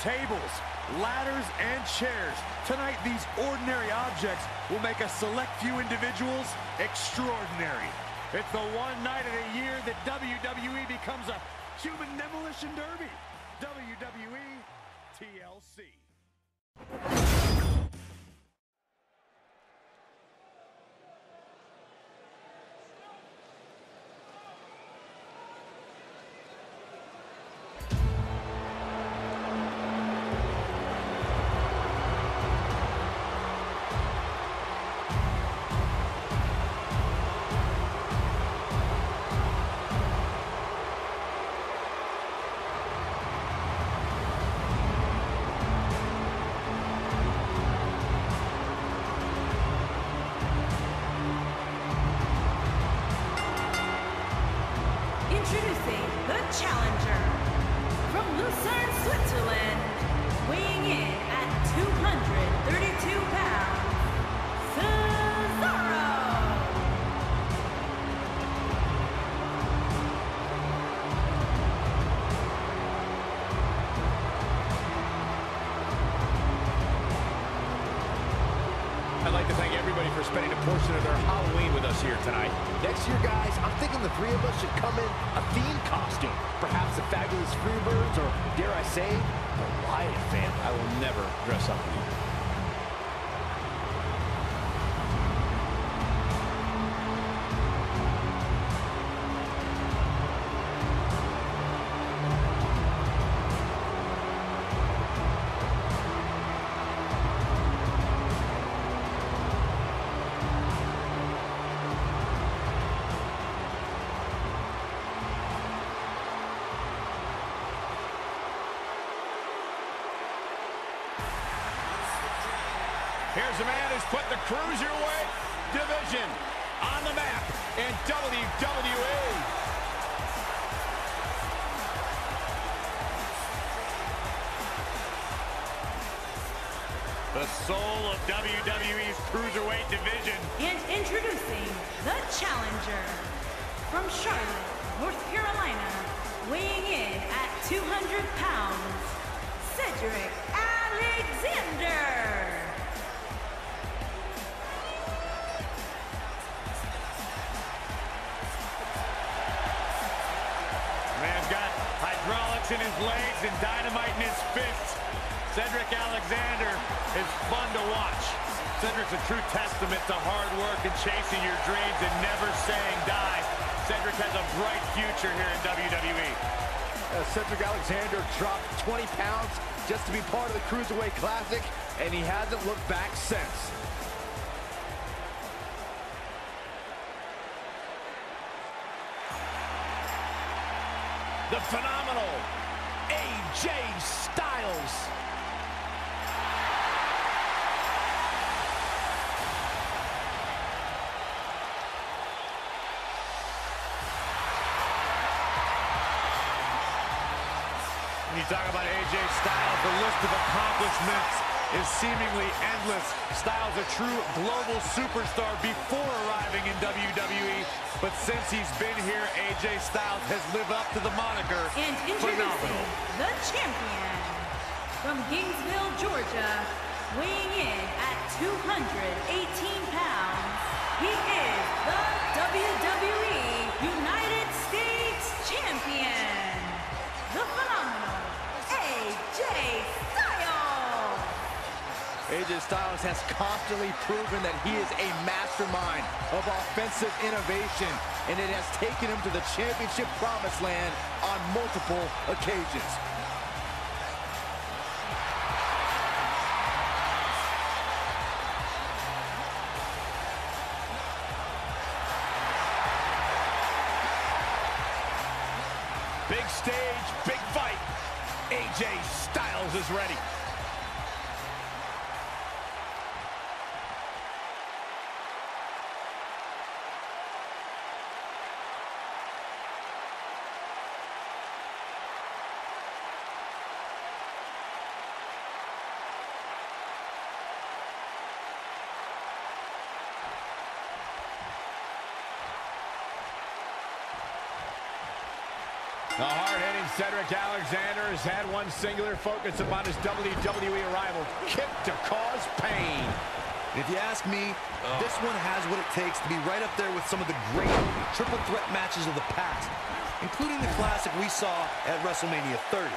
tables, ladders, and chairs. Tonight, these ordinary objects will make a select few individuals extraordinary. It's the one night of the year that WWE becomes a human demolition derby. WWE TLC. Dare Here's a man who's put the Cruiserweight division on the map in WWE. The soul of WWE's Cruiserweight division. And introducing the challenger from Charlotte, North Carolina, weighing in at 200 pounds, Cedric Alexander. And dynamite in his fists. Cedric Alexander is fun to watch. Cedric's a true testament to hard work and chasing your dreams and never saying die. Cedric has a bright future here in WWE. Uh, Cedric Alexander dropped 20 pounds just to be part of the Cruiserweight Classic, and he hasn't looked back since. The phenomenal AJ Styles. When you talk about AJ Styles, the list of accomplishments is seemingly endless. Styles a true global superstar before arriving in WWE, but since he's been here, AJ Styles has lived up to the moniker And phenomenal. the champion from Gainesville, Georgia, weighing in at 218 pounds, he is the WWE United States Champion, the phenomenal AJ Styles. AJ Styles has constantly proven that he is a mastermind of offensive innovation, and it has taken him to the championship promised land on multiple occasions. Cedric Alexander has had one singular focus upon his WWE arrival. Kick to cause pain. If you ask me, this one has what it takes to be right up there with some of the great triple threat matches of the past, including the classic we saw at WrestleMania 30.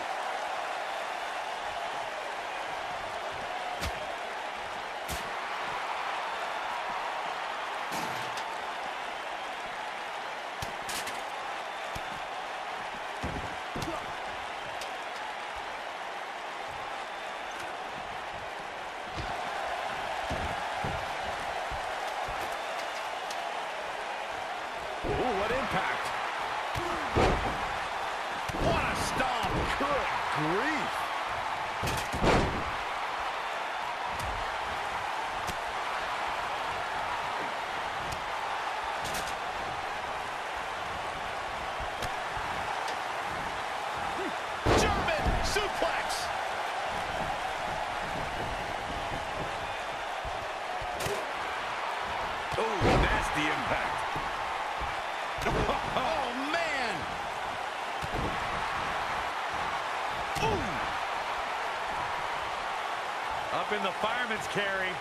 Ooh, what impact. What a stomp. Good grief. German suplex. Oh, nasty impact. Oh, man. Ooh. Up in the fireman's carry.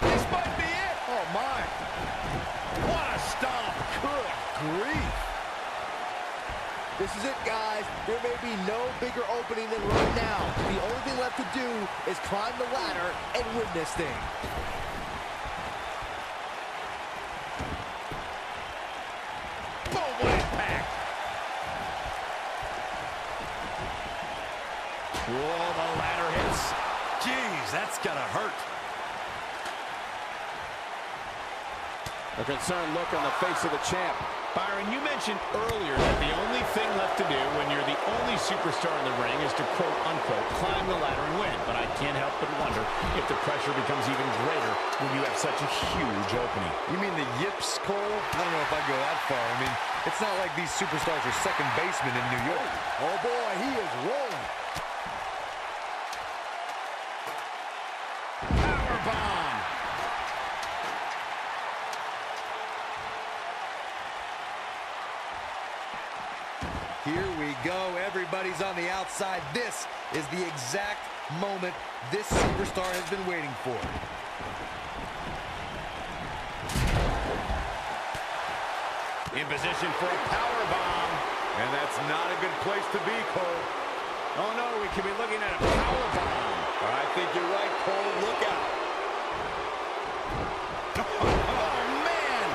This might be it. Oh, my. What a stomp. Good grief. This is it, guys. There may be no bigger opening than right now. The only thing left to do is climb the ladder and win this thing. Boom. Whoa, the ladder hits. Jeez, that's gotta hurt. A concerned look on the face of the champ. Byron, you mentioned earlier that the only thing left to do when you're the only superstar in the ring is to quote unquote climb the ladder and win. But I can't help but wonder if the pressure becomes even greater when you have such a huge opening. You mean the yips, Cole? I don't know if I'd go that far. I mean, it's not like these superstars are second basemen in New York. Oh, boy, he is rolling. Power bomb. Here we go. Everybody's on the outside. This is the exact moment this superstar has been waiting for. In position for a power bomb. And that's not a good place to be, Cole. Oh no, we could be looking at a power bomb. I think you're right, Cole. Look out. Oh, man!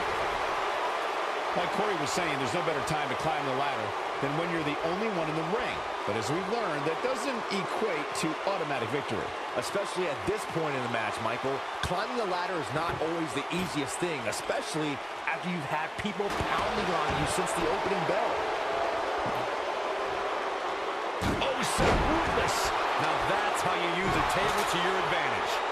Like Corey was saying, there's no better time to climb the ladder than when you're the only one in the ring. But as we've learned, that doesn't equate to automatic victory. Especially at this point in the match, Michael. Climbing the ladder is not always the easiest thing, especially after you've had people pounding on you since the opening bell. Oh, so ruthless! Now that's how you use a table to your advantage.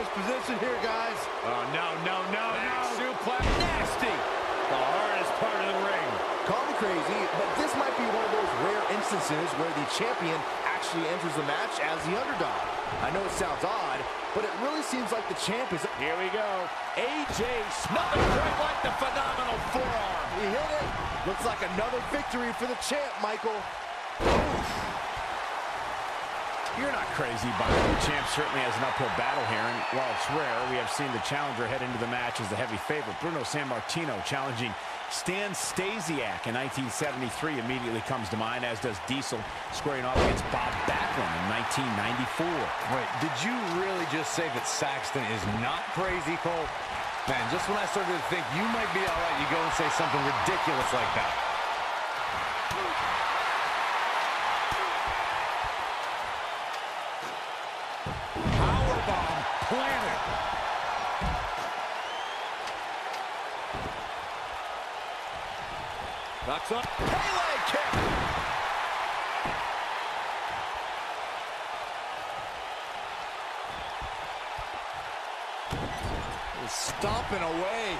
Dangerous position here, guys. Oh, no, no, no, Back no. suplex. Nasty! The hardest part of the ring. Call me crazy, but this might be one of those rare instances where the champion actually enters the match as the underdog. I know it sounds odd, but it really seems like the champ is... Here we go. AJ nothing quite like the phenomenal forearm. He hit it. Looks like another victory for the champ, Michael. You're not crazy, Byron. The champ certainly has an uphill battle here, and while it's rare, we have seen the challenger head into the match as the heavy favorite. Bruno Sammartino challenging Stan Stasiak in 1973 immediately comes to mind, as does Diesel squaring off against Bob Backlund in 1994. Wait, did you really just say that Saxton is not crazy, Cole? Man, just when I started to think you might be all right, you go and say something ridiculous like that. Knocks up. Pele kick. Stomping away.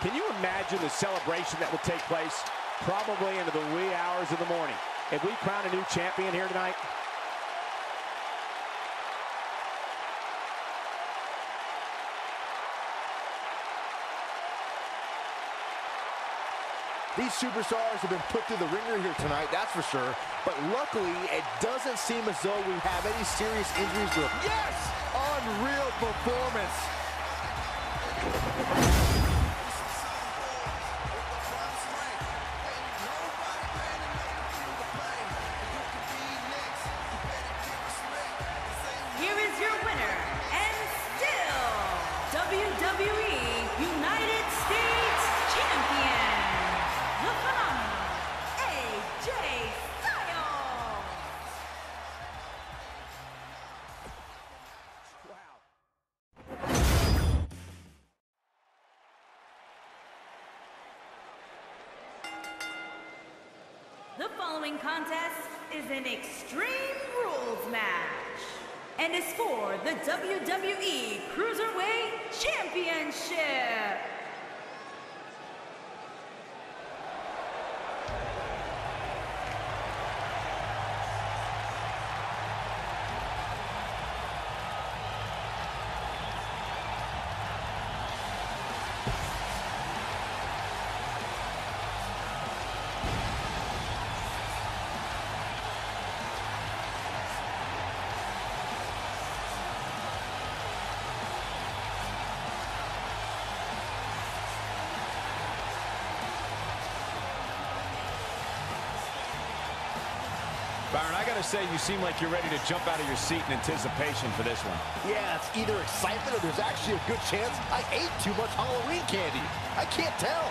Can you imagine the celebration that will take place? Probably into the wee hours of the morning. If we crown a new champion here tonight, These superstars have been put through the ringer here tonight, that's for sure. But luckily, it doesn't seem as though we have any serious injuries to Yes! Unreal performance. Byron, I gotta say, you seem like you're ready to jump out of your seat in anticipation for this one. Yeah, it's either excitement or there's actually a good chance I ate too much Halloween candy. I can't tell.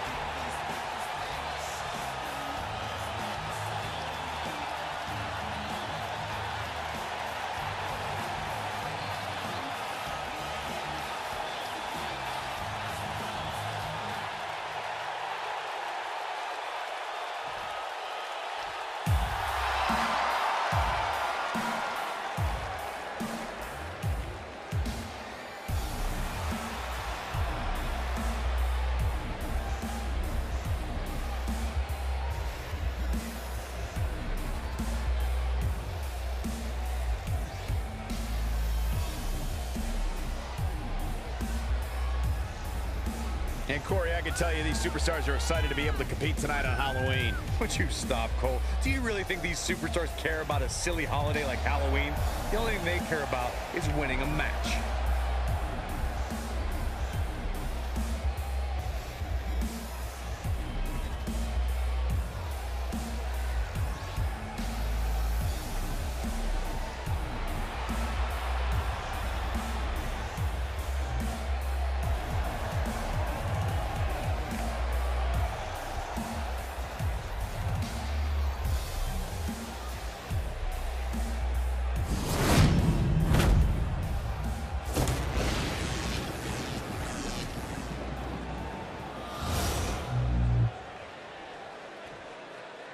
Tell you these superstars are excited to be able to compete tonight on Halloween. Would you stop, Cole? Do you really think these superstars care about a silly holiday like Halloween? The only thing they care about is winning a match.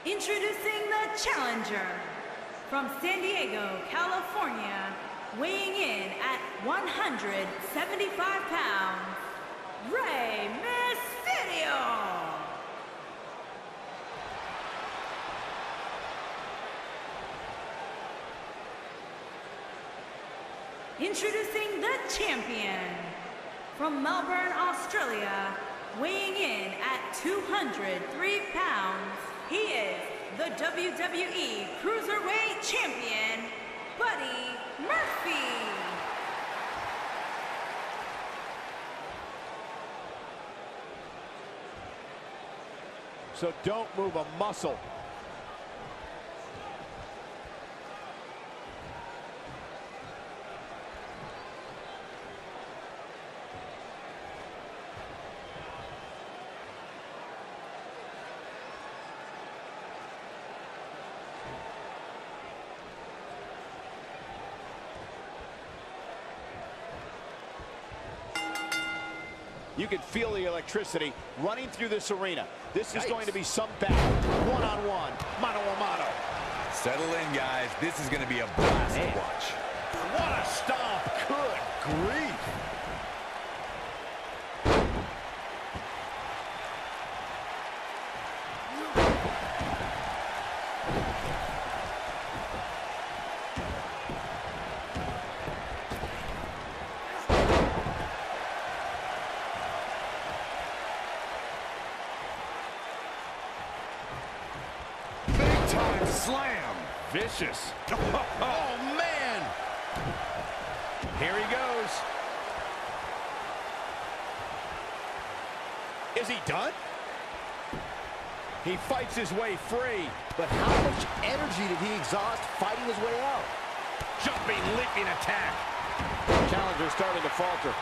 Introducing the challenger from San Diego, California, weighing in at 175 pounds, Rey Mysterio. Introducing the champion from Melbourne, Australia, weighing in at 203 pounds, he is the WWE Cruiserweight Champion, Buddy Murphy. So don't move a muscle. Can feel the electricity running through this arena. This is going to be some battle. One-on-one, mano-a-mano. Settle in, guys. This is going to be a blast to watch. What a stomp. Good grief. vicious. Oh, man! Here he goes. Is he done? He fights his way free. But how much energy did he exhaust fighting his way out? Jumping, leaping attack. Challenger starting to falter.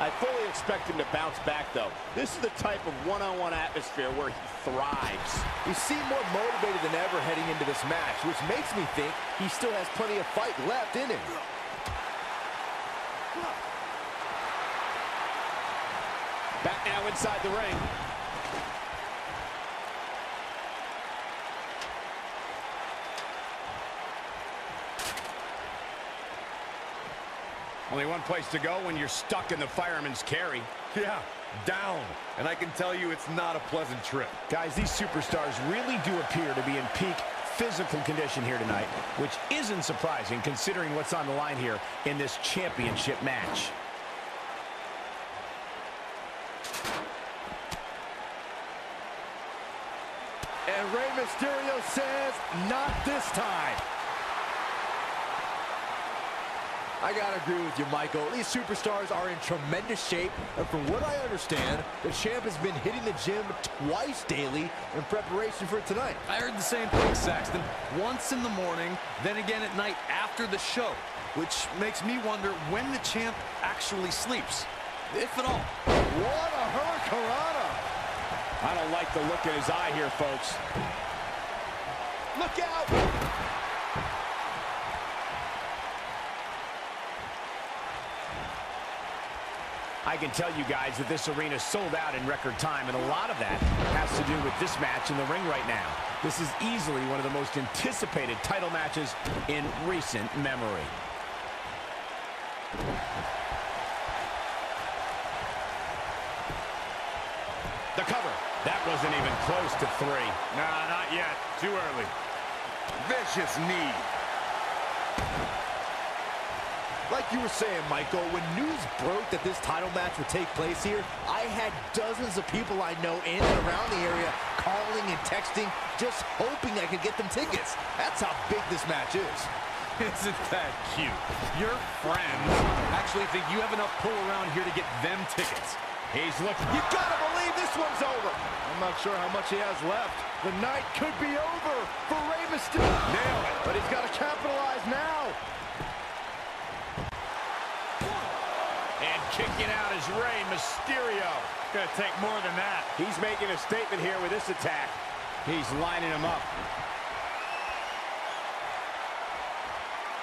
I fully expect him to bounce back, though. This is the type of one-on-one -on -one atmosphere where he thrives. He seemed more motivated than ever heading into this match, which makes me think he still has plenty of fight left in him. Back now inside the ring. Only one place to go when you're stuck in the fireman's carry. Yeah, down. And I can tell you it's not a pleasant trip. Guys, these superstars really do appear to be in peak physical condition here tonight, which isn't surprising considering what's on the line here in this championship match. Rey Mysterio says, not this time. I gotta agree with you, Michael. These superstars are in tremendous shape, and from what I understand, the champ has been hitting the gym twice daily in preparation for tonight. I heard the same thing, Saxton. Once in the morning, then again at night after the show, which makes me wonder when the champ actually sleeps, if at all. What a hurricanrana! I don't like the look in his eye here, folks. Look out! I can tell you guys that this arena sold out in record time, and a lot of that has to do with this match in the ring right now. This is easily one of the most anticipated title matches in recent memory. The cover. Wasn't even close to three. Nah, not yet. Too early. Vicious knee. Like you were saying, Michael, when news broke that this title match would take place here, I had dozens of people I know in and around the area calling and texting, just hoping I could get them tickets. That's how big this match is. Isn't that cute? Your friends actually think you have enough pull around here to get them tickets. He's looking. You gotta believe this one's over. I'm not sure how much he has left. The night could be over for Rey Mysterio. Nailed it. But he's got to capitalize now. And kicking out is Rey Mysterio. Gonna take more than that. He's making a statement here with this attack. He's lining him up.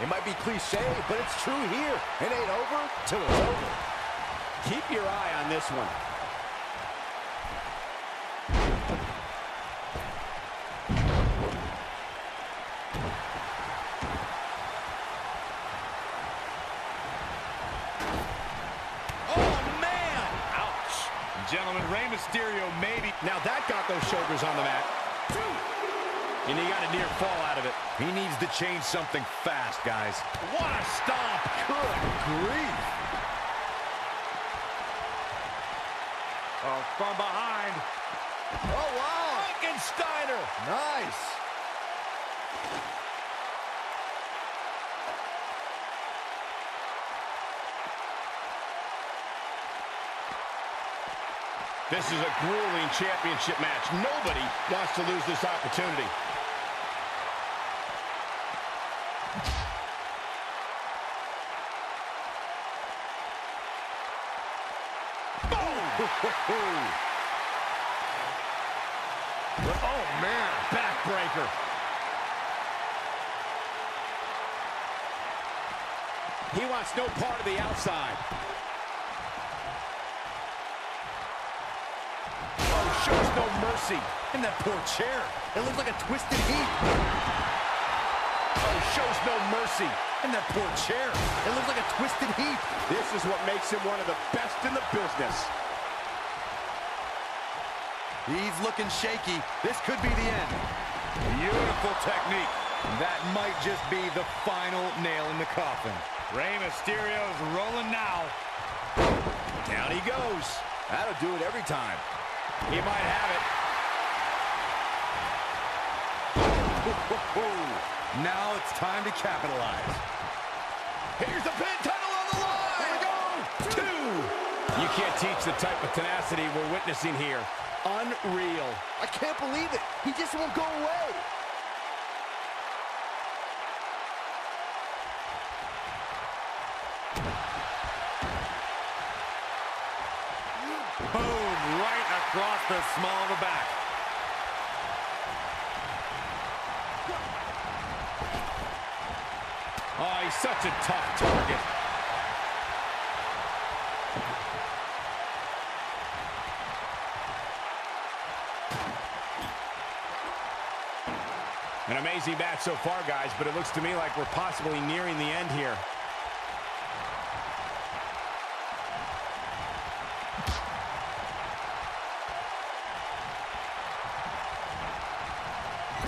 It might be cliche, but it's true here. It ain't over till it's over. Keep your eye on this one. Oh, man! Ouch. Gentlemen, Rey Mysterio maybe. Now that got those shoulders on the mat. And he got a near fall out of it. He needs to change something fast, guys. What a stomp. Good grief. Oh, from behind. Oh, wow. Frankensteiner. Nice. This is a grueling championship match. Nobody wants to lose this opportunity. Oh, man. Backbreaker. He wants no part of the outside. Oh, shows no mercy. And that poor chair. It looks like a twisted heap. Oh, shows no mercy. And that poor chair. It looks like a twisted heap. This is what makes him one of the best in the business. He's looking shaky. This could be the end. Beautiful technique. That might just be the final nail in the coffin. Rey Mysterio's rolling now. Down he goes. That'll do it every time. He might have it. Now it's time to capitalize. Here's the pin title on the line. Here we go. Two. You can't teach the type of tenacity we're witnessing here. Unreal. I can't believe it. He just won't go away. Boom, right across the small of the back. Oh, he's such a tough target. An amazing match so far, guys, but it looks to me like we're possibly nearing the end here.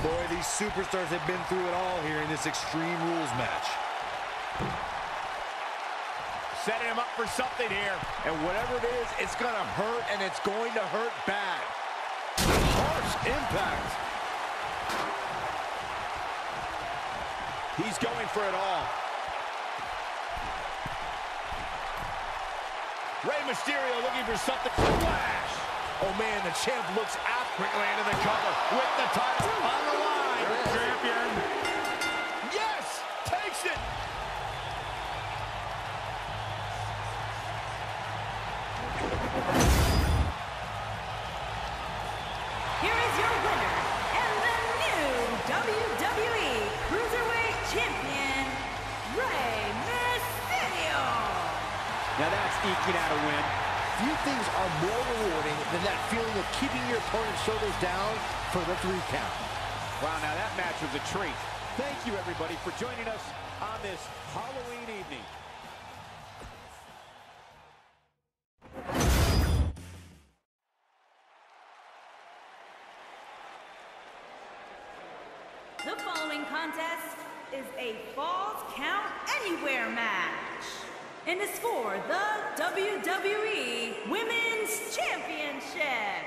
Boy, these superstars have been through it all here in this Extreme Rules match. Setting him up for something here. And whatever it is, it's going to hurt, and it's going to hurt bad. Harsh impact. He's going for it all. Rey Mysterio looking for something. Flash! Oh, man, the champ looks out. Quickly into the cover with the title on the line. Champion. Yes! Takes it! Here that's eking out a win. Few things are more rewarding than that feeling of keeping your opponent's shoulders down for the three count. Wow, now that match was a treat. Thank you, everybody, for joining us on this Halloween evening. And it's for the WWE Women's Championship.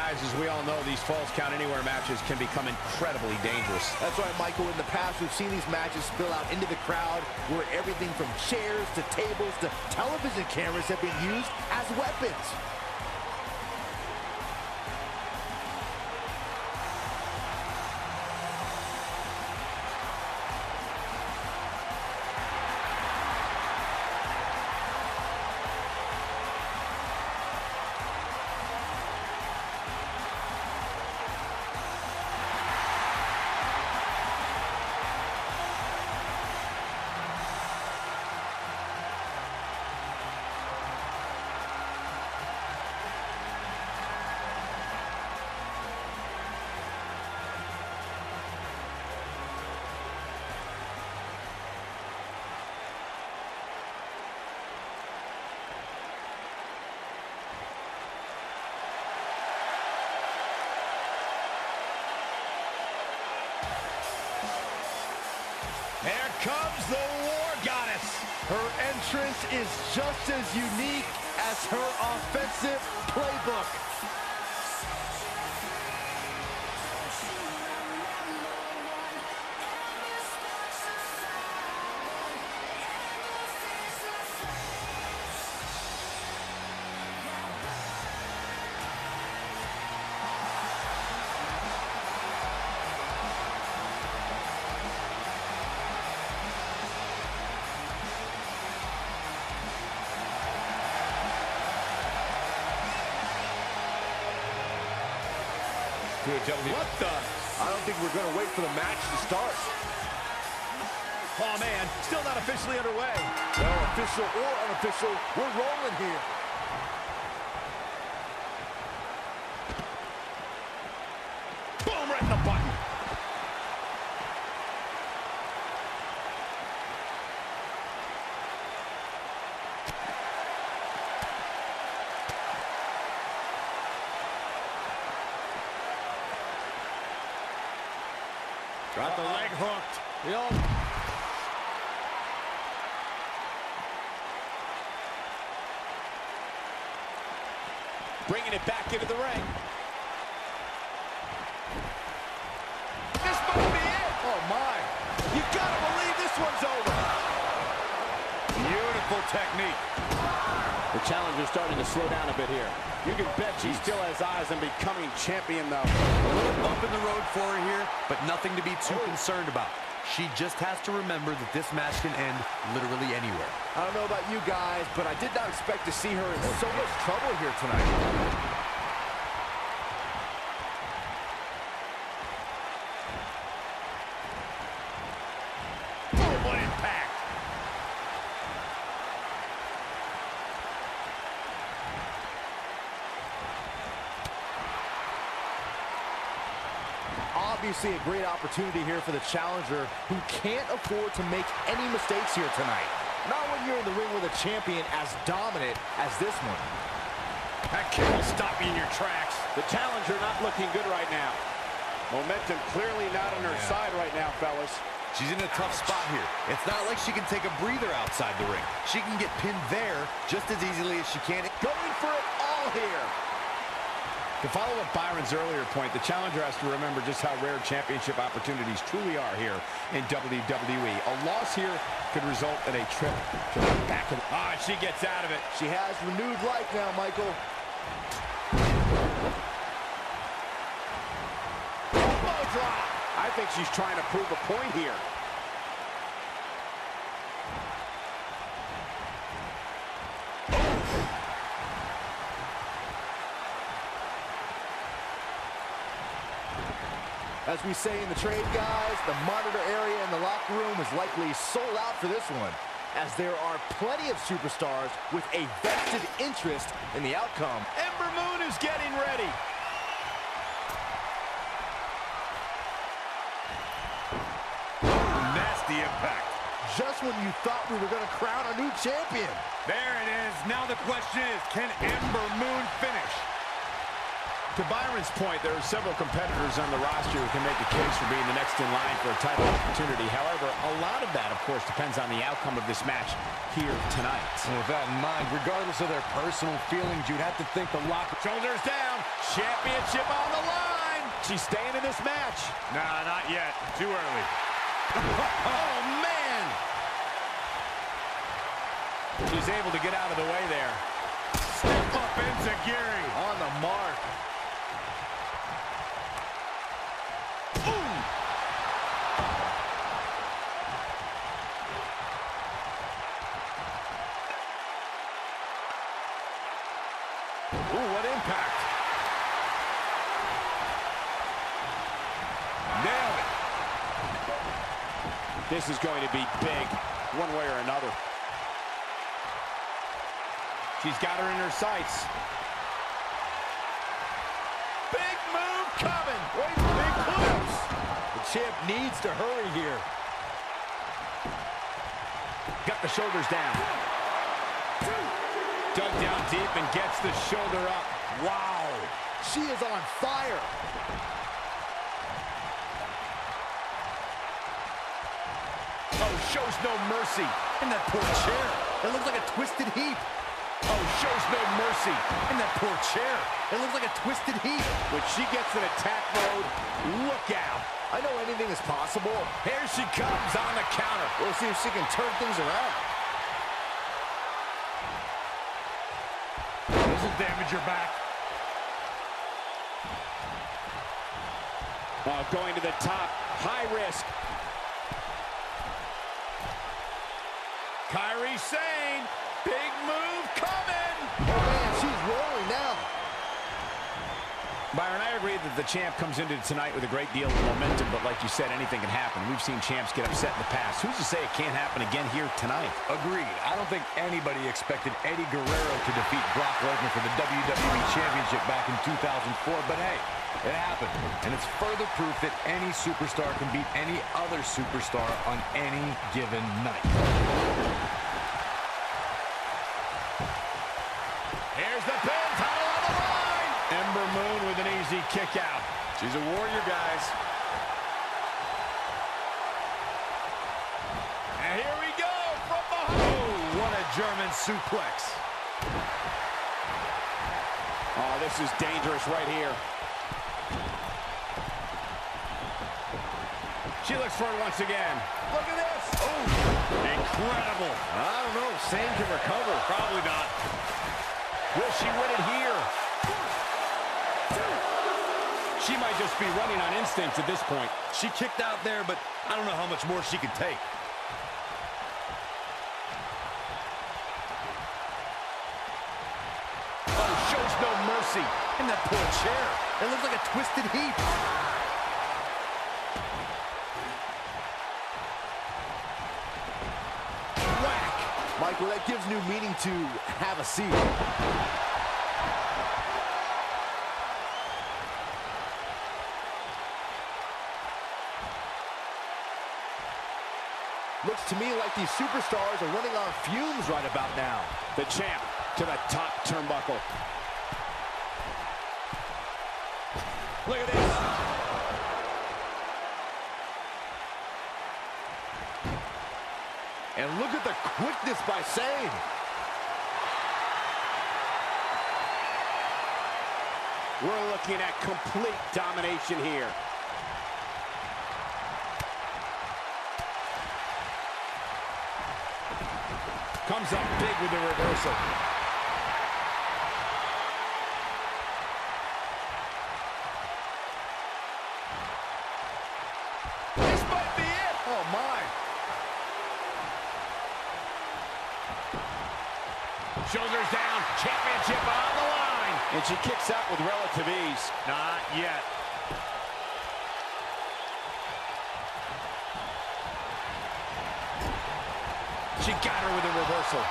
Guys, as we all know, these Falls Count Anywhere matches can become incredibly dangerous. That's right, Michael. In the past, we've seen these matches spill out into the crowd where everything from chairs to tables to television cameras have been used as weapons. Entrance is just as unique as her offensive playbook. Officially underway. Well, official or unofficial, we're rolling here. Boom, right in the button. Got the leg hooked. The old Bringing it into the ring. This might be it. Oh, my. You gotta believe this one's over. Beautiful technique. The challenger's starting to slow down a bit here. You can bet she still has eyes on becoming champion, though. A little bump in the road for her here, but nothing to be too oh. concerned about. She just has to remember that this match can end literally anywhere. I don't know about you guys, but I did not expect to see her in so much trouble here tonight. Obviously a great opportunity here for the challenger who can't afford to make any mistakes here tonight. Not when you're in the ring with a champion as dominant as this one. That kick will stop you in your tracks. The challenger not looking good right now. Momentum clearly not on her side right now, fellas. She's in a tough spot here. It's not like she can take a breather outside the ring. She can get pinned there just as easily as she can. Going for it all here. To follow up Byron's earlier point, the challenger has to remember just how rare championship opportunities truly are here in WWE. A loss here could result in a trip to the back of... the... Ah, she gets out of it. She has renewed life now, Michael. Elbow drop. I think she's trying to prove a point here. As we say in the trade, guys, the monitor area in the locker room is likely sold out for this one, as there are plenty of superstars with a vested interest in the outcome. Ember Moon is getting ready. Nasty impact. Just when you thought we were going to crown a new champion. There it is. Now the question is, can Ember Moon finish? To Byron's point, there are several competitors on the roster who can make a case for being the next in line for a title opportunity. However, a lot of that, of course, depends on the outcome of this match here tonight. And with that in mind, regardless of their personal feelings, you'd have to think the locker... Shoulders down, championship on the line. She's staying in this match. Nah, not yet. Too early. Oh, man. She's able to get out of the way there. Step up into Gary. On the mark. Ooh, what impact. Nailed it. This is going to be big, one way or another. She's got her in her sights. Big move coming. Wait, big moves. The champ needs to hurry here. Got the shoulders down. Dug down deep and gets the shoulder up. Wow. She is on fire. Oh, shows no mercy. In that poor chair. It looks like a twisted heap. Oh, shows no mercy. In that poor chair. It looks like a twisted heap. When she gets in attack mode, look out. I know anything is possible. Here she comes on the counter. We'll see if she can turn things around. Your back. Oh, going to the top. High risk. Kairi Sane. Big move coming. Oh, man, she's rolling now. Byron, I agree that the champ comes into tonight with a great deal of momentum, but like you said, anything can happen. We've seen champs get upset in the past. Who's to say it can't happen again here tonight? Agreed. I don't think anybody expected Eddie Guerrero to defeat Brock Lesnar for the WWE Championship back in 2004, but hey, it happened. And it's further proof that any superstar can beat any other superstar on any given night. Here's the pin, title on the line. Ember Moon with an easy kick out. She's a warrior, guys. And here we go from behind. Oh, what a German suplex. Oh, this is dangerous right here. She looks for it once again. Look at this. Oh, incredible. I don't know. Sane can recover. Probably not. Will she win it here? She might just be running on instinct at this point. She kicked out there, but I don't know how much more she can take. Oh, shows no mercy. And that poor chair. It looks like a twisted heap. Whack. Michael, that gives new meaning to have a seat. To me like these superstars are running on fumes right about now. The champ to the top turnbuckle. Look at this. And look at the quickness by Sane. We're looking at complete domination here. Comes up big with the reversal. This might be it. Oh, my. Shoulders down, championship on the line. And she kicks out with relative ease. Not yet. She got her with a reversal.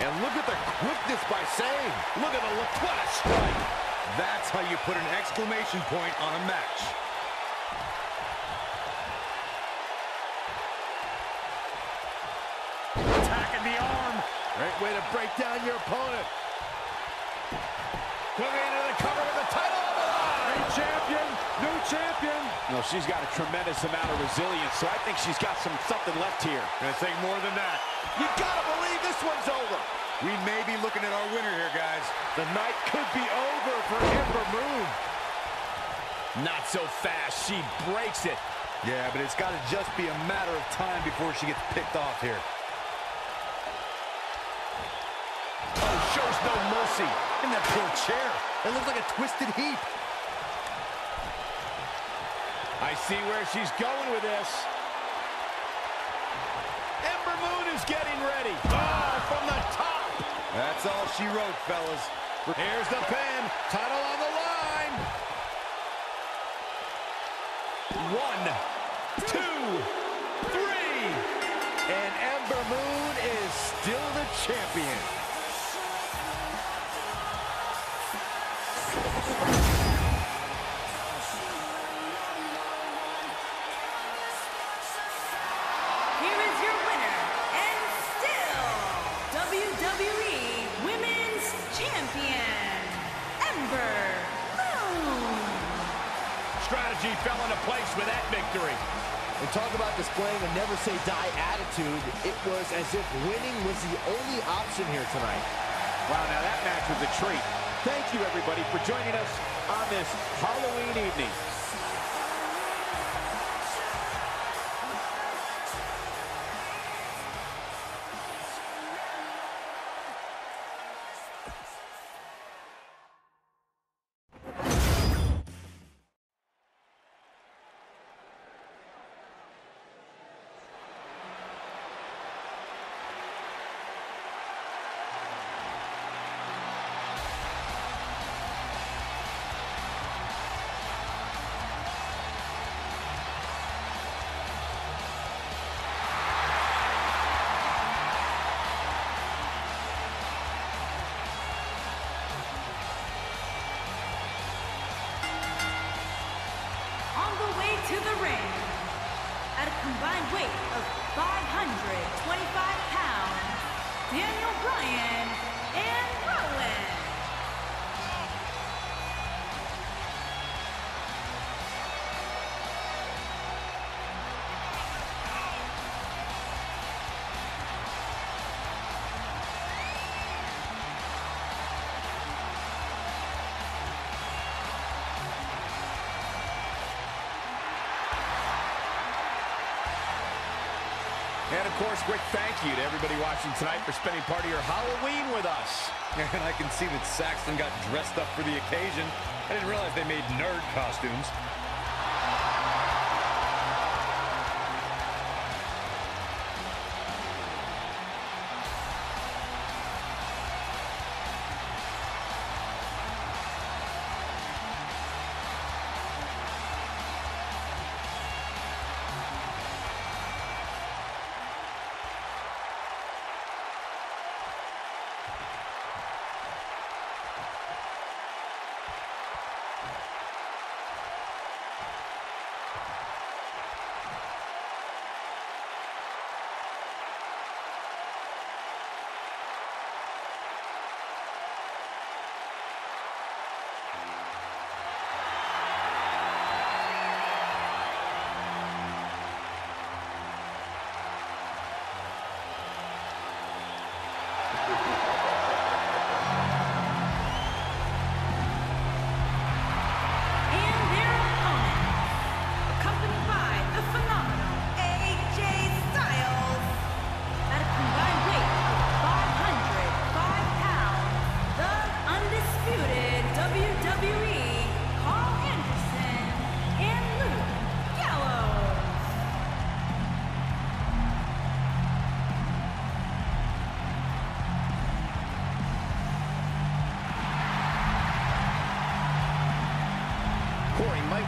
And look at the quickness by Sane. Look at the look. What a strike. That's how you put an exclamation point on a match. Attacking the arm. Great way to break down your opponent into the cover with the title on the line. New champion. New champion. No, she's got a tremendous amount of resilience, so I think she's got some something left here. Gonna take more than that. You gotta believe this one's over. We may be looking at our winner here, guys. The night could be over for Ember Moon. Not so fast. She breaks it. Yeah, but it's got to just be a matter of time before she gets picked off here. Oh, shows no mercy. And that poor chair. It looks like a twisted heap. I see where she's going with this. Ember Moon is getting ready. Oh, from the top. That's all she wrote, fellas. Here's the pin. Title on the line. One, two, three. And Ember Moon is still the champion. Fell into place with that victory. And talk about displaying a never-say-die attitude. It was as if winning was the only option here tonight. Wow, now that match was a treat. Thank you, everybody, for joining us on this Halloween evening. Combined weight of 525 pounds, Daniel Bryan and Rowan. Course, quick thank you to everybody watching tonight for spending part of your Halloween with us. And I can see that Saxton got dressed up for the occasion. I didn't realize they made nerd costumes.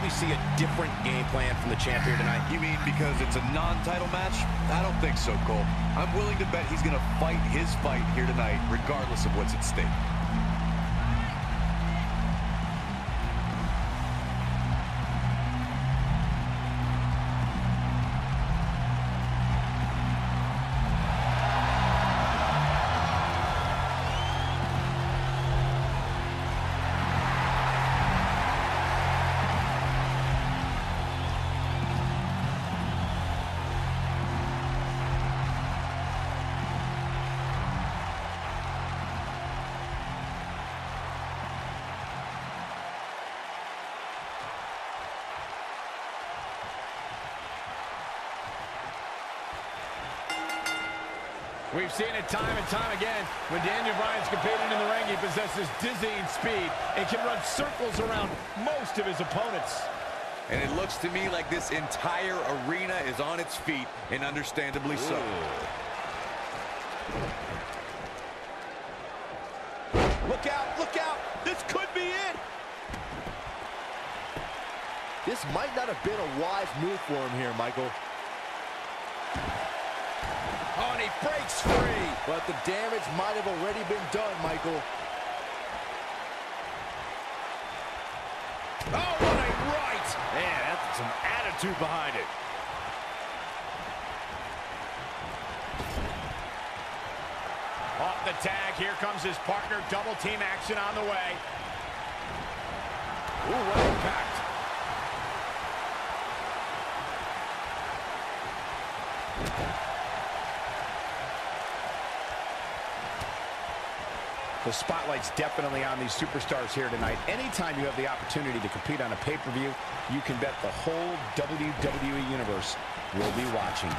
We see a different game plan from the champ here tonight? You mean because it's a non-title match? I don't think so, Cole. I'm willing to bet he's going to fight his fight here tonight, regardless of what's at stake. Seen it time and time again. When Daniel Bryan's competing in the ring, he possesses dizzying speed and can run circles around most of his opponents. And it looks to me like this entire arena is on its feet, and understandably so. Look out, look out. This could be it. This might not have been a wise move for him here, Michael. Oh, and he breaks free. But the damage might have already been done, Michael. Oh, what a right. Man, that's some attitude behind it. Off the tag, here comes his partner. Double team action on the way. Ooh, what impact. The spotlight's definitely on these superstars here tonight. Anytime you have the opportunity to compete on a pay-per-view, you can bet the whole WWE Universe will be watching.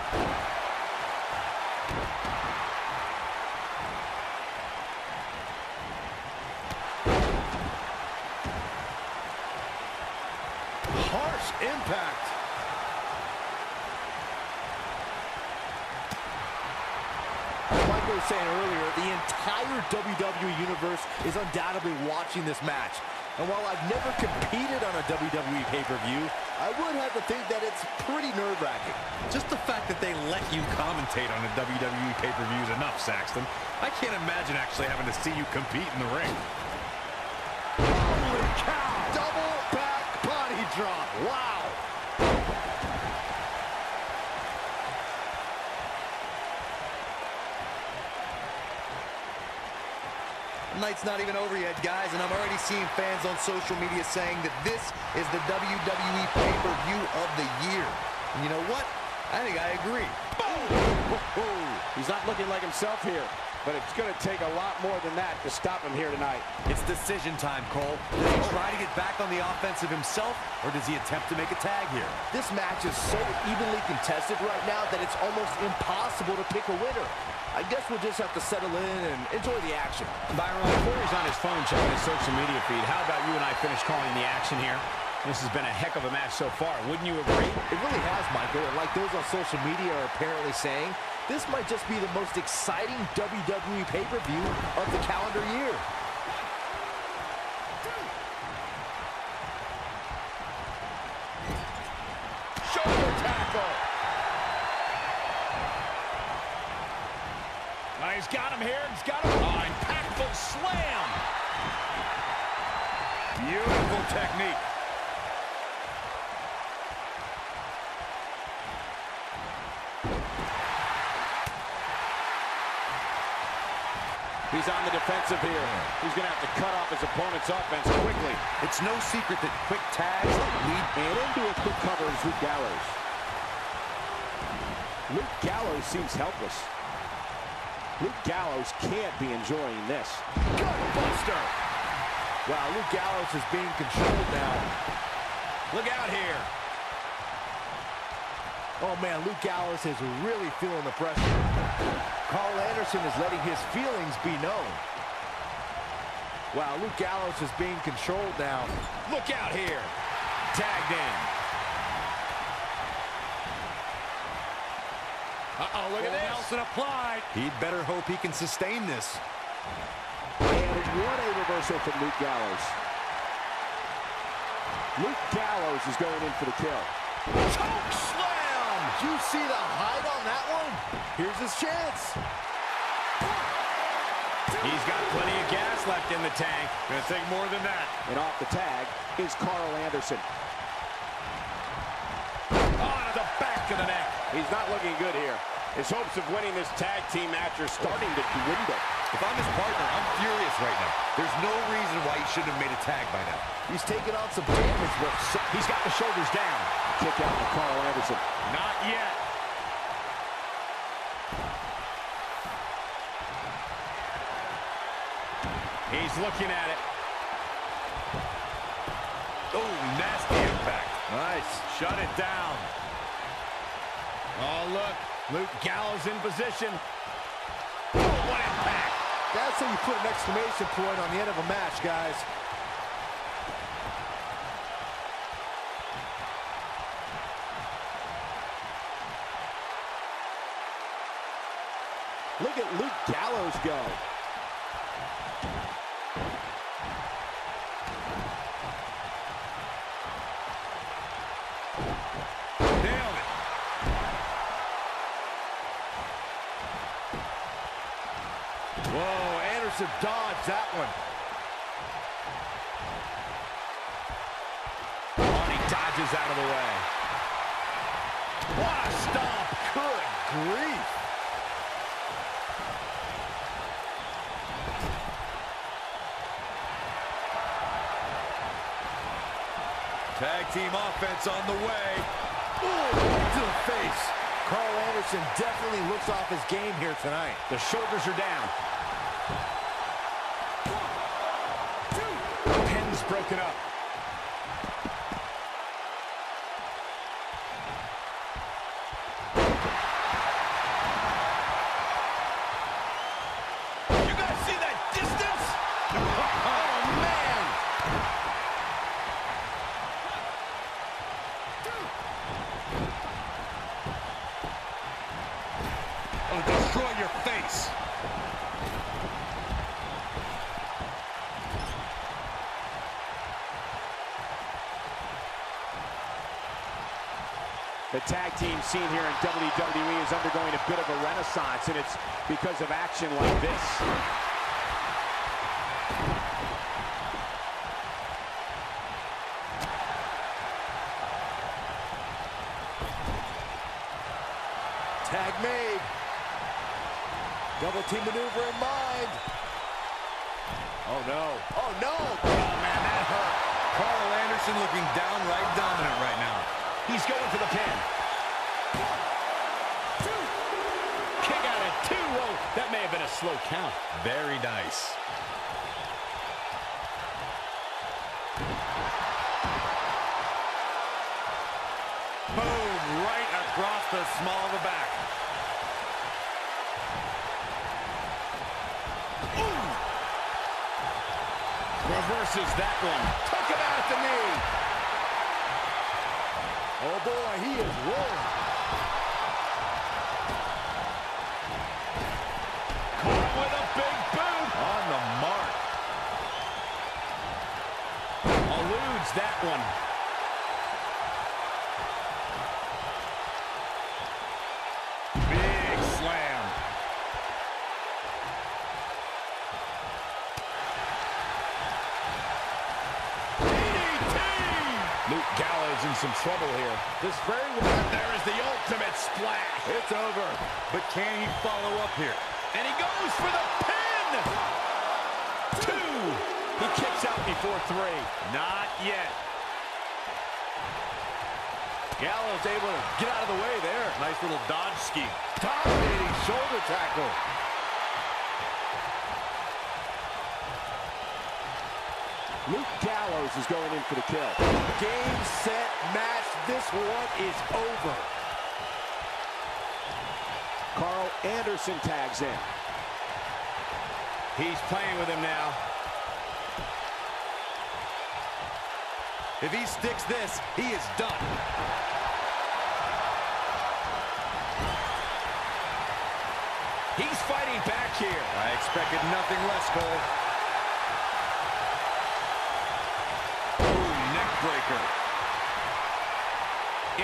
Harsh impact. Michael was saying earlier, the entire WWE Universe is undoubtedly watching this match. And while I've never competed on a WWE pay-per-view, I would have to think that it's pretty nerve-wracking. Just the fact that they let you commentate on a WWE pay-per-view is enough, Saxton. I can't imagine actually having to see you compete in the ring. Holy cow! Double back body drop. Wow. Night's not even over yet, guys, and I'm already seeing fans on social media saying that this is the WWE pay-per-view of the year. And you know what? I think I agree. He's not looking like himself here, but it's going to take a lot more than that to stop him here tonight. It's decision time, Cole. Does he try to get back on the offensive himself, or does he attempt to make a tag here? This match is so evenly contested right now that it's almost impossible to pick a winner. I guess we'll just have to settle in and enjoy the action. Byron, he's on his phone checking his social media feed, how about you and I finish calling the action here? This has been a heck of a match so far. Wouldn't you agree? It really has, Michael. And like those on social media are apparently saying, this might just be the most exciting WWE pay-per-view of the calendar year. Shoulder tackle. Now he's got him here. He's got him. Oh, impactful slam. Beautiful technique. He's on the defensive here. He's going to have to cut off his opponent's offense quickly. It's no secret that quick tags lead And into a quick cover is Luke Gallows. Luke Gallows seems helpless. Luke Gallows can't be enjoying this. Gutbuster! Wow, Luke Gallows is being controlled now. Look out here. Oh, man, Luke Gallows is really feeling the pressure. Karl Anderson is letting his feelings be known. Wow, Luke Gallows is being controlled now. Look out here. Tagged in. Uh-oh, look at this. Nelson applied. He'd better hope he can sustain this. And what a reversal from Luke Gallows. Luke Gallows is going in for the kill. Choke slam! Did you see the height on that one? Here's his chance. He's got plenty of gas left in the tank. Gonna take more than that. And off the tag is Karl Anderson. On the back of the neck. He's not looking good here. His hopes of winning this tag team match are starting to dwindle. If I'm his partner, I'm furious right now. There's no reason why he shouldn't have made a tag by now. He's taking on some damage. But He's got the shoulders down. Kick out to Karl Anderson. Not yet. He's looking at it. Oh, nasty impact. Nice. Shut it down. Oh, look. Luke Gallows in position. Oh, what impact. that's how you put an exclamation point on the end of a match, guys. Look at Luke Gallows go. Nailed it. Whoa, Anderson dodged that one. Oh, he dodges out of the way. What a stomp. Good grief. Tag team offense on the way. Ooh, to the face. Karl Anderson definitely looks off his game here tonight. The shoulders are down. Broken up. You guys see that distance? Oh, man. Oh, destroy your face. The tag team scene here in WWE is undergoing a bit of a renaissance, and it's because of action like this. Tag made. Double team maneuver in mind. Oh, no. Oh, no. Oh, man, that hurt. Karl Anderson looking downright dominant right now. He's going for the pin. Kick out at two. Oh, that may have been a slow count. Very nice. Boom, right across the small of the back. Reverses that one. Took him out at the knee. Oh, boy, he is rolling. Caught with a big boot. On the mark. Eludes that one. Big slam. Luke Gallows in some trouble here. This very well. There is the ultimate splash. It's over. But can he follow up here? And he goes for the pin. He kicks out before three. Not yet. Gallows able to get out of the way there. Nice little dodge scheme. Dominating shoulder tackle. Luke Gallows is going in for the kill. Game, set, match. This one is over. Karl Anderson tags in. He's playing with him now. If he sticks this, he is done. He's fighting back here. I expected nothing less, Cole. Ooh, neck breaker.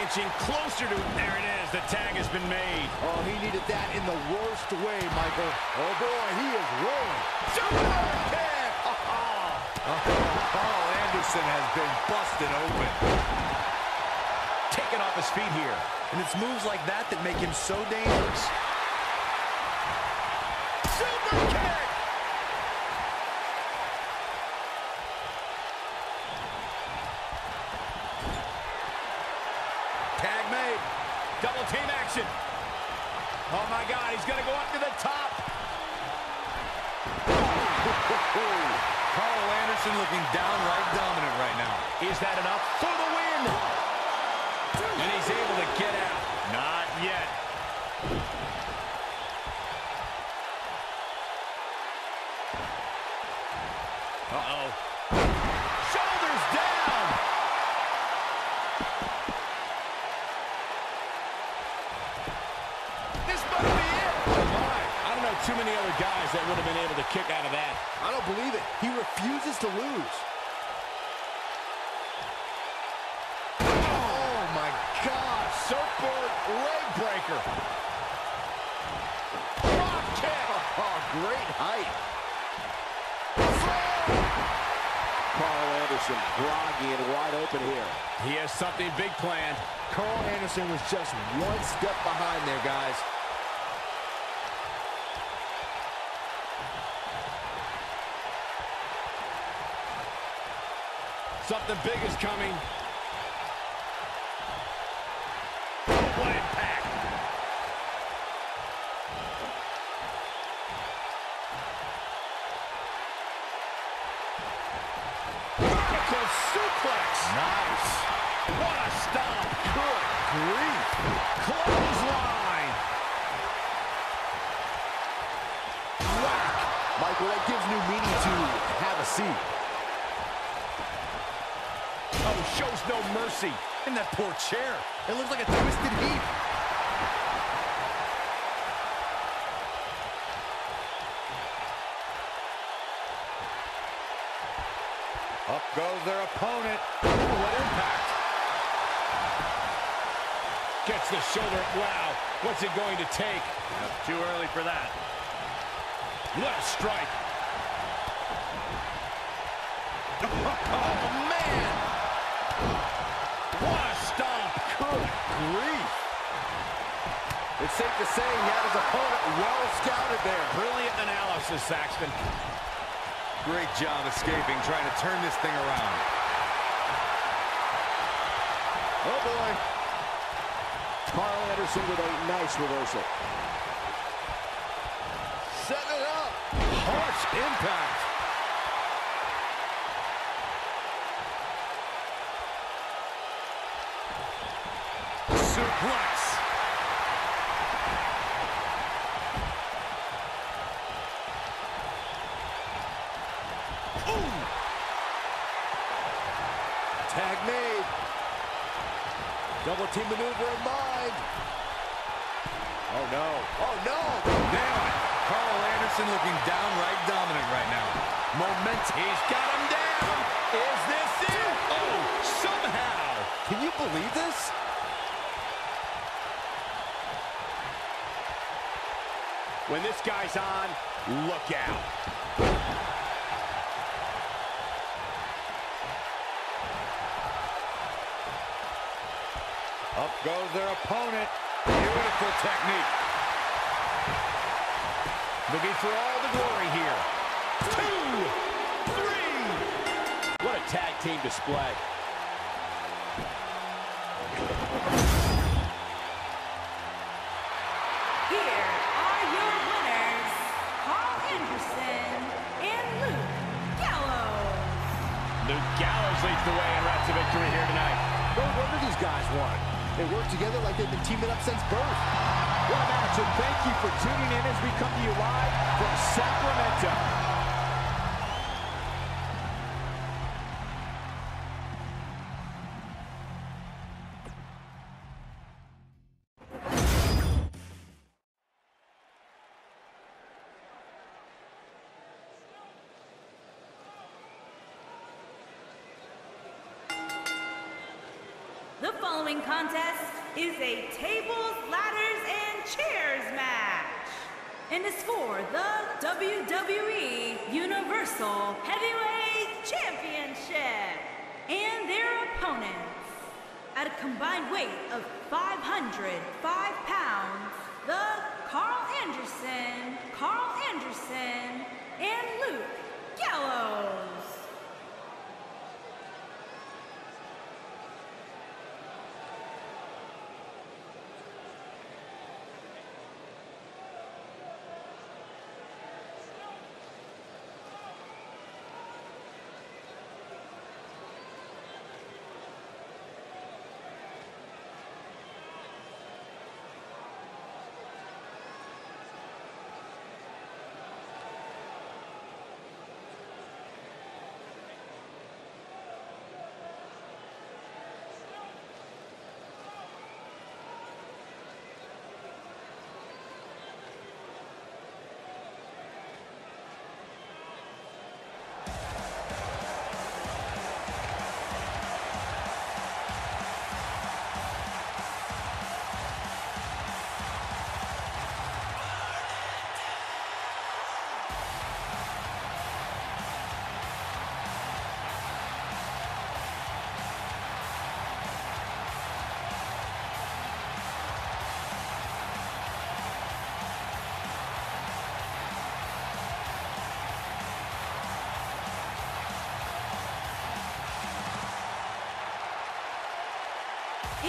Inching closer to, there it is, the tag has been made. Oh, he needed that in the worst way, Michael. Oh, boy, he is rolling. Super! Karl Anderson has been busted open. Taken off his feet here. And it's moves like that that make him so dangerous. Super kick! Tag made. Double team action. Oh my God, he's gonna go up to the top. Karl Anderson looking downright dominant right now. Is that enough for the win? And he's able to get out. Not yet. Uh-oh. Shoulders down. This might be it. My, I don't know too many other guys that would have been able to kick out of that. I don't believe it. He refuses to lose. Oh, my God. Surfboard leg breaker. Drop kick. Oh, great height. Karl Anderson groggy and wide open here. He has something big planned. Karl Anderson was just one step behind there, guys. Something big is coming. Grief. Clothesline. Whack. Michael, that gives new meaning to have a seat. Oh, shows no mercy. And that poor chair. It looks like a twisted heap. Up goes their opponent. The shoulder. Wow. What's it going to take? Too early for that. What a strike. Oh, man. What a stomp. Good grief. It's safe to say he had his opponent well scouted there. Brilliant analysis, Saxton. Great job escaping, trying to turn this thing around. Oh, boy. With a nice reversal. Set it up. Harsh impact. Suplex. Ooh. Tag made. Double team maneuver in mind. Oh, no. Oh, no. Nail it. Karl Anderson looking downright dominant right now. Momentum. He's got him down. Is this it? Oh, somehow. Can you believe this? When this guy's on, look out. Up goes their opponent. Beautiful technique. Looking for all the glory here. Two, three. What a tag team display. Here are your winners, Karl Anderson and Luke Gallows. Luke Gallows leads the way and wraps a victory here tonight. No wonder these guys won. They work together like they've been teaming up since birth. What a match, and thank you for tuning in as we come to you live from Sacramento.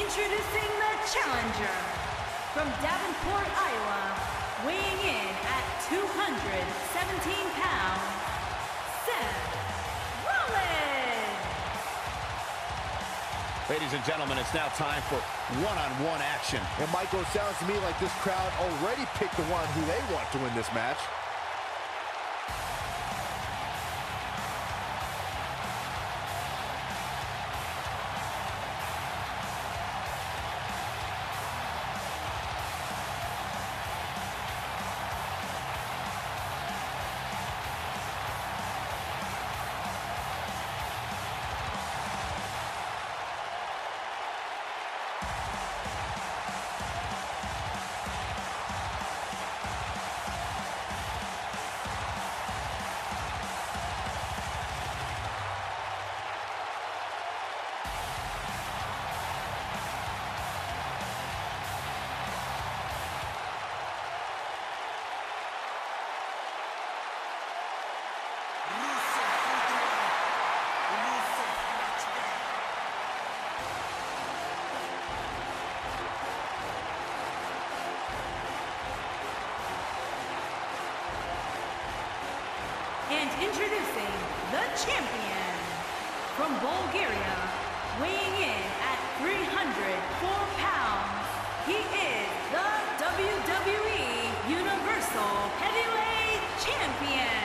Introducing the challenger from Davenport, Iowa, weighing in at 217 pounds, Seth Rollins. Ladies and gentlemen, it's now time for one-on-one action. And Michael, it sounds to me like this crowd already picked the one who they want to win this match. Introducing the champion from Bulgaria, weighing in at 304 pounds, he is the WWE Universal Heavyweight Champion,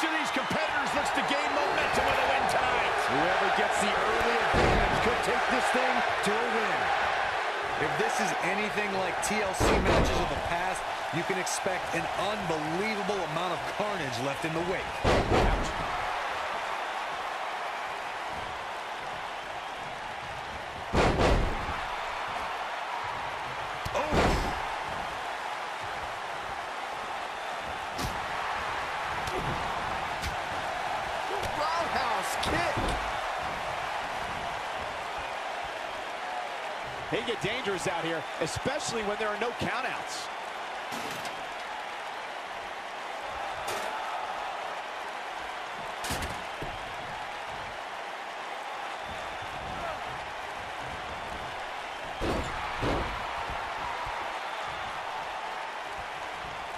Each of these competitors looks to gain momentum with a win tonight. Whoever gets the early advantage could take this thing to a win. If this is anything like TLC matches of the past, you can expect an unbelievable amount of carnage left in the wake. Roundhouse kick. They get out here, especially when there are no countouts.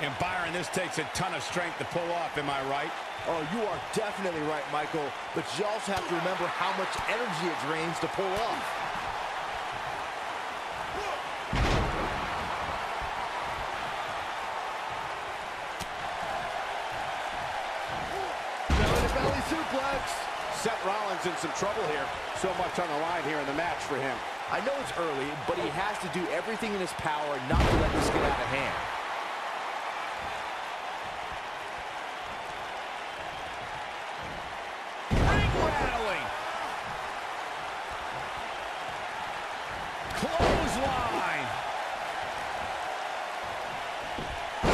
And Byron, this takes a ton of strength to pull off, am I right? Oh, you are definitely right, Michael. But you also have to remember how much energy it drains to pull off. Belly to belly suplex. Seth in some trouble here. So much on the line here in the match for him. I know it's early, but he has to do everything in his power not to let this get out of hand. Ring rattling. Clothesline.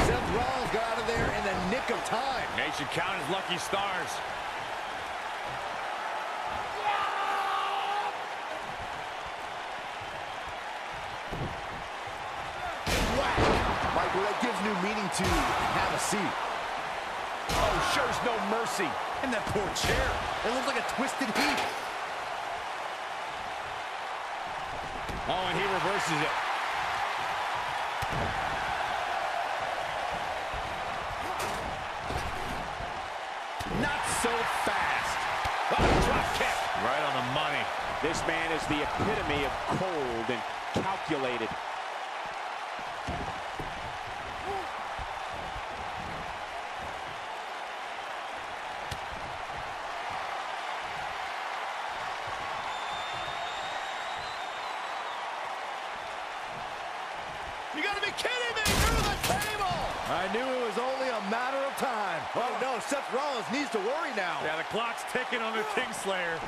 Seth Rollins got out of there in the nick of time. They should count his lucky stars. Whack! Michael, that gives new meaning to have a seat. Oh, shows no mercy. And that poor chair. It looks like a twisted heap. Oh, and he reverses it. Not so fast. Oh, drop kick. Right on the money. This man is the epitome of cold and calculated. You gotta be kidding me! Through the table! I knew it was only a matter of time. Oh no, Seth Rollins needs to worry now. Yeah, the clock's ticking on the Kingslayer.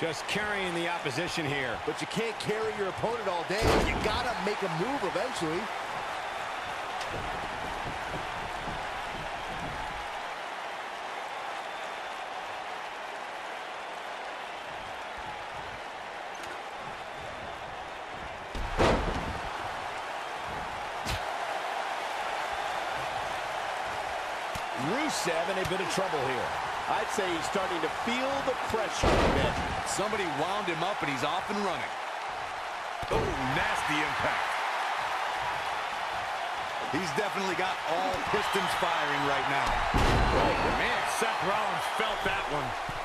Just carrying the opposition here. But you can't carry your opponent all day. You gotta make a move eventually. Rusev in a bit of trouble here. I'd say he's starting to feel the pressure a bit. Somebody wound him up and he's off and running. Oh, nasty impact. He's definitely got all pistons firing right now. Oh, man, Seth Rollins felt that one.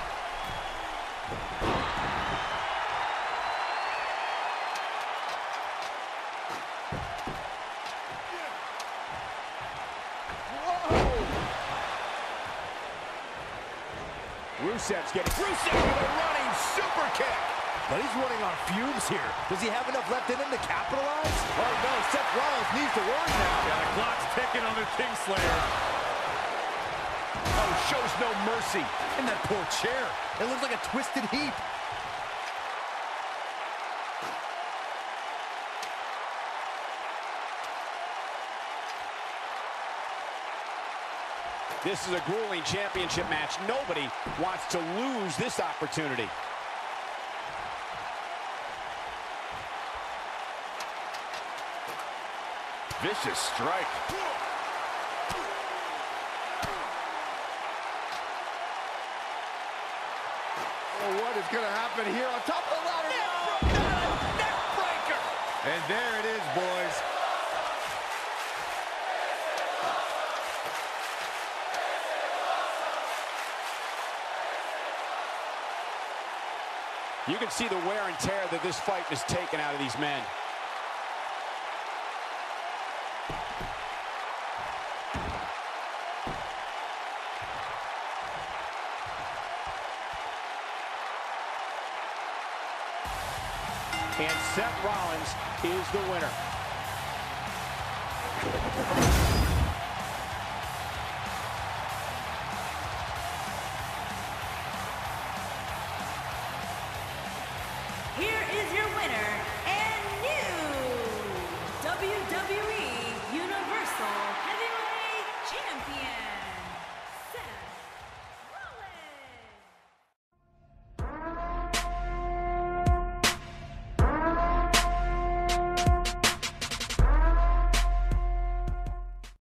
Rusev's getting... Rusev with a running super kick. But he's running on fumes here. Does he have enough left in him to capitalize? Oh, no. Seth Rollins needs to work now. Yeah, the clock's ticking on the Kingslayer. Oh, shows no mercy. And that poor chair. It looks like a twisted heap. This is a grueling championship match. Nobody wants to lose this opportunity. Vicious strike. Oh, what is going to happen here on top of the ladder? Neck breaker. And there it is, boys. You can see the wear and tear that this fight has taken out of these men. And Seth Rollins is the winner.